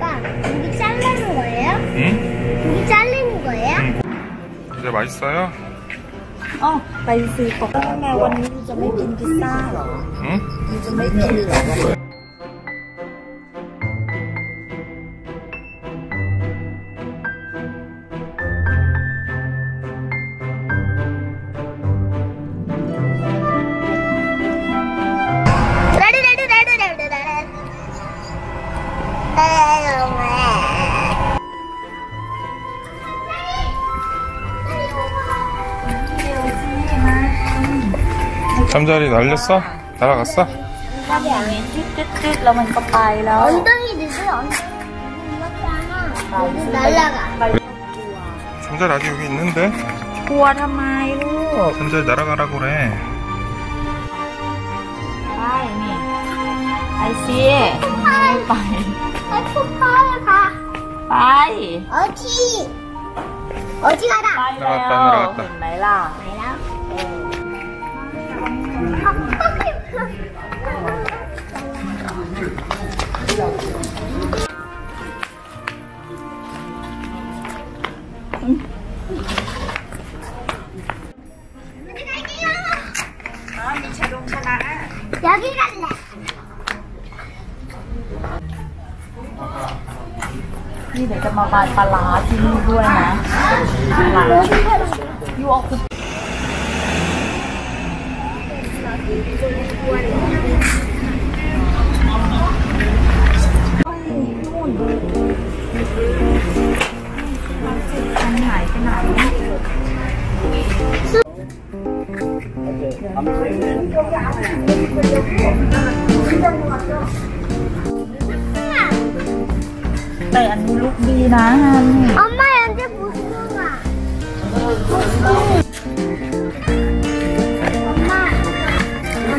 아빠, 고기 잘라는 거예요? 응? 고기 잘리는 거예요? 이제 맛있어요? 어, 맛있을 거. 그러면 원유 좀 해준 비싸. 응? 좀 해준 잠자리 날렸어? 날아갔어? 잠자리 아직 여기 있는데? 우와 잠자리 날아가라 그래. 아이씨 빠이 포파이 빠이 어디 어디 가라? 날아갔다 날아갔다. 날라 날라 好，恭喜！嗯。你们加油！啊，米奇龙ช。来巴拿。 แต่อันนี้ลูกดีนะฮันอ๋อไม่อันจะบุกเมืองอ่ะ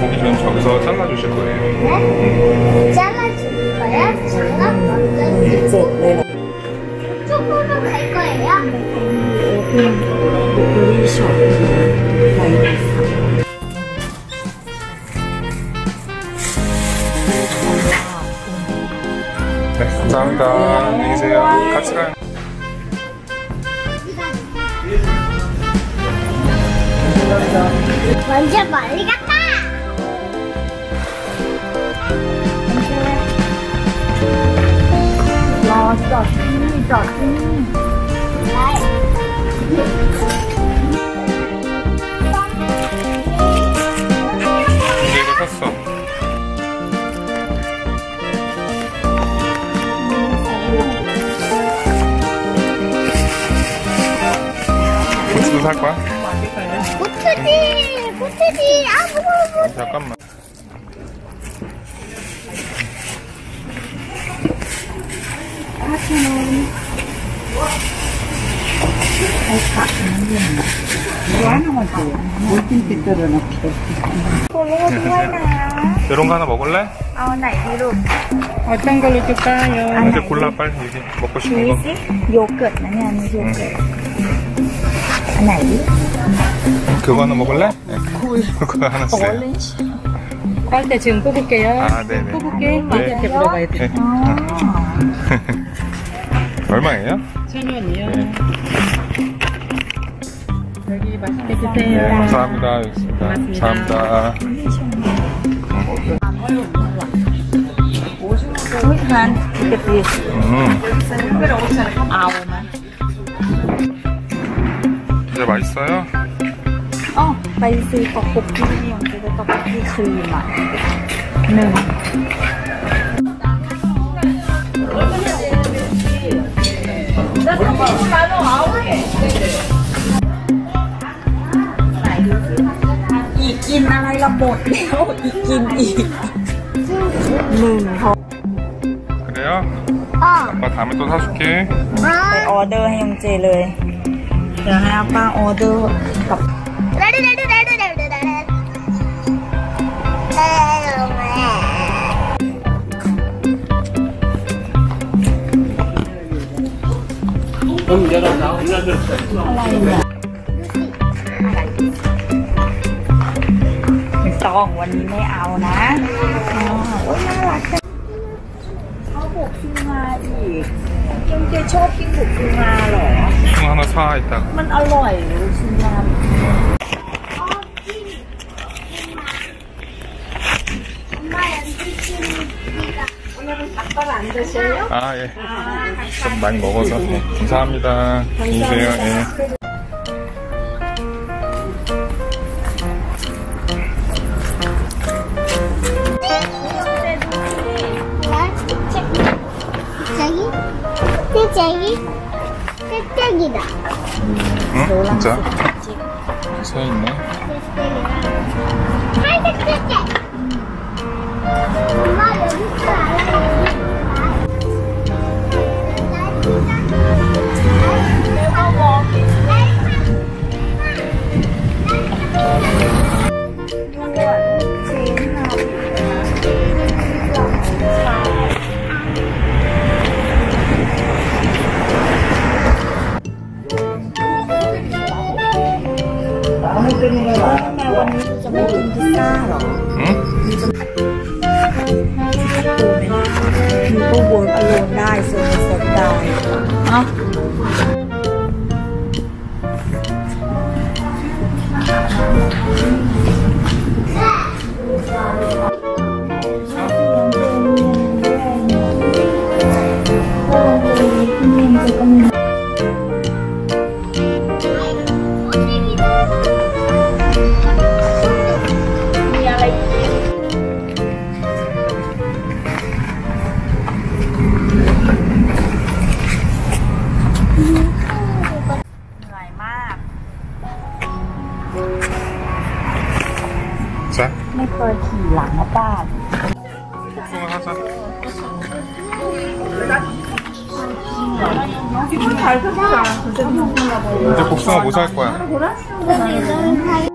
고기 좀 저기서 잘라주실 거예요. 네? 잘라줄 거야? 잠깐 먼저. 이제 네. 쪽으로 갈 거예요? 네. 감사합니다. 안녕히 계세요. 같이 가요. 먼저 멀리 가. จอดที่นี่จอดที่นี่ 이제 이거 샀어 고추도 살 거야? 고추지! 고추지! 아, 무거워, 무거워. 잠깐만 네. 이런 거 하나 먹을래? 어, 나 이리로. 어떤 걸로 줄까요? 아, 이제 골라 빨리 이제 먹고 싶은 거. 요거트 아니 아니 요끝 하나 이. 그거 하나 먹을래? 네. 콜. 그거 하나 쎄. 빨대 지금 뽑을게요. 아, 네네. 뽑을게. 네. 이렇게 뽑아야 돼. 네. 아. 얼마예요? 천 원이요. 네. 여기 맛있게 드세요. 네, 감사합니다. 여기있습니다 감사합니다. 오십만 이렇게 음. 아, 오만. 이제 맛있어요? 어, 맛있어요. 떡볶이 언제 떡볶이 수육만. 네. อกคุกกี้ครีมอ่ะหนึ่งอีกกินอะไรละหมดแล้ว อีกกินอีกหนึ่งพอ 그래요? 어. 아빠 다음에 또 사줄게. ไปออเดอร์ให้ยองเจเลย เดี๋ยวให้อาป้าออเดอร์กับ 레드 레드 레드 레드 레드. ซองวันนี้ไม่เอานะอ๋อโอ้ยน่ารักจังเขาบุกฟิวมาอีกยองเจชอบกินบุกฟิวมาเหรอ 콩 하나 사 이따가. มันอร่อยเลยฟิวมา 아 예. 좀 많이 먹어서 네, 감사합니다. 안녕히 계세요. 예. 찌찌기 찌찌기다 응? 진짜? 서 있네. 하얀색 찌찌 엄 ก็เวิร์กอโลนได้โซนสดได้เนาะมี 복숭아 사자. 이제 복숭아 뭐살 거야? 이거는 하얀